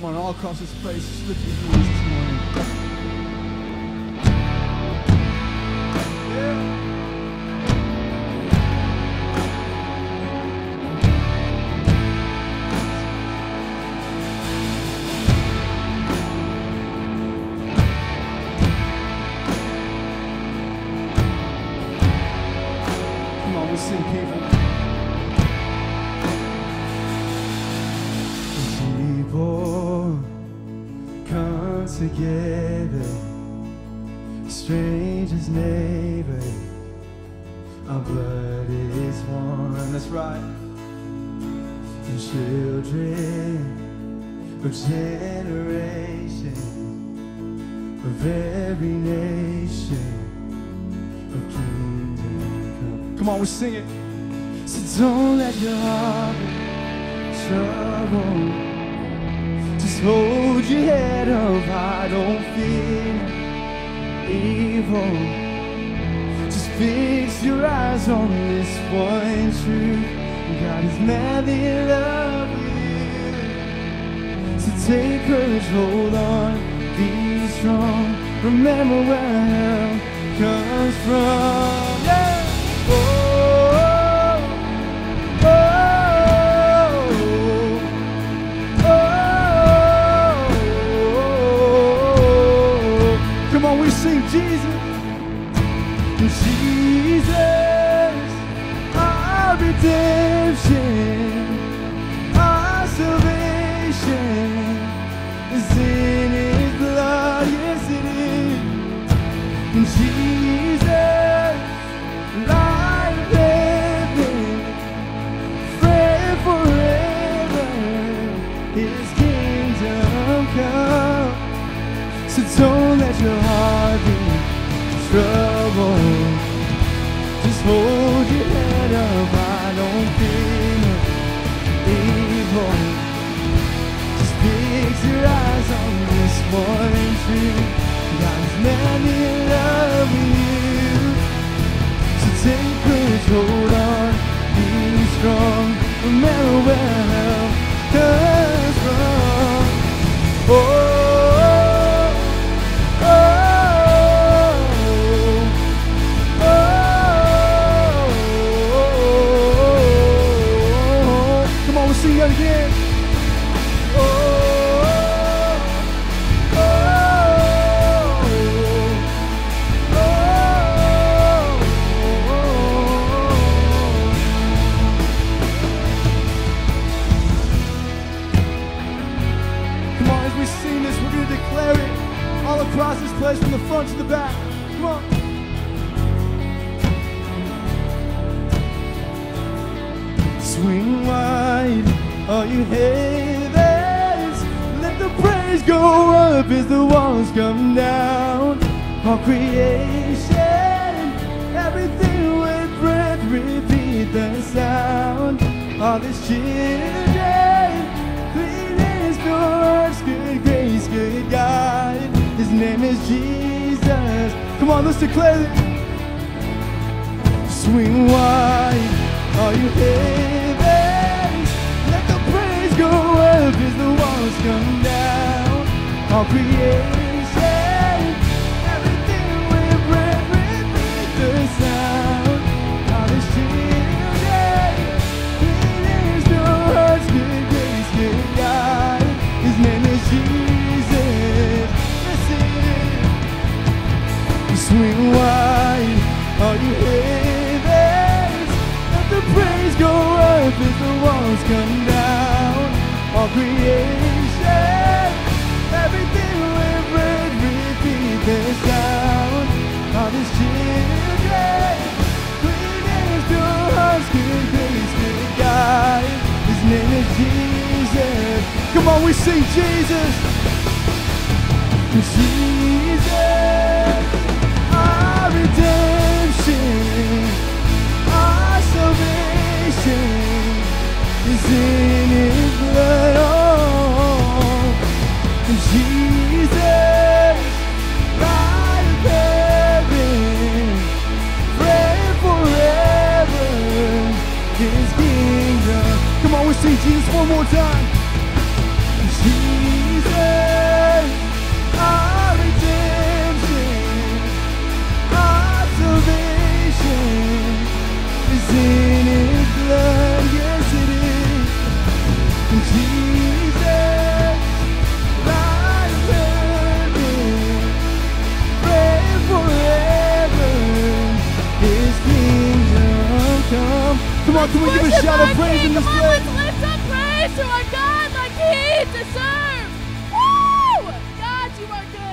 On, all across this place, just lift together, strangers, neighbor, our blood is one. That's right. And children of generation, of every nation, of kingdom come. Come on, we sing it. So don't let your heart be troubled. Just hold your head up high, don't fear evil. Just fix your eyes on this one truth. God is madly in love with you. So take courage, hold on, be strong. Remember where help comes from. On, we sing Jesus. Jesus, our redemption, our salvation troubled. Just hold your head up, I don't fear evil. Just fix your eyes on this one truth. God is madly in love with you. So take courage, hold on, be strong. Remember as we sing this, we're going to declare it all across this place from the front to the back. Come on. Swing wide, all you heavens. Let the praise go up as the walls come down. All creation, everything with breath, repeat the sound. All these children, name is Jesus. Come on, let's declare it. Swing wide, all you heavens. Let the praise go up as the walls come down. All creation, come down. All creation, everything with breath, repeat the sound. All these children, clean as your hearts, good grace, good God. His name is Jesus. Come on, we sing Jesus. Jesus, we see Jesus one more time? Jesus, our redemption, our salvation is in His blood. Yes, it is. Jesus, thy loving, pray forever. His kingdom come. Come on, can we give a shout of praise in this place? To our God like He deserves. Woo! God, you are good.